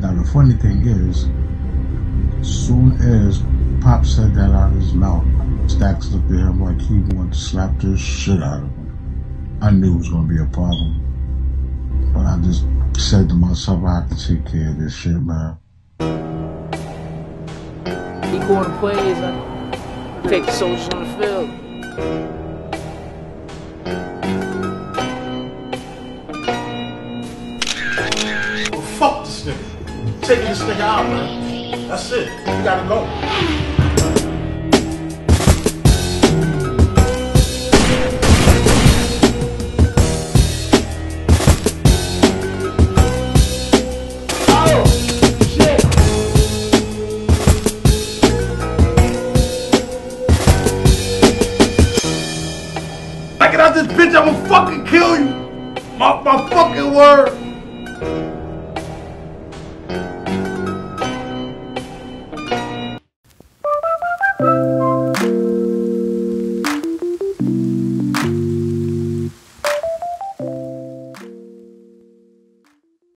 Now the funny thing is, soon as Pop said that out of his mouth, Stacks looked at him like he wanted to slap the shit out of him. I knew it was gonna be a problem. But I just said to myself, I have to take care of this shit, man. He the plays, man. Take the soldiers on the field. taking this nigga out, man. That's it. You gotta go. this bitch, I'ma fucking kill you. My, my fucking word. Bye.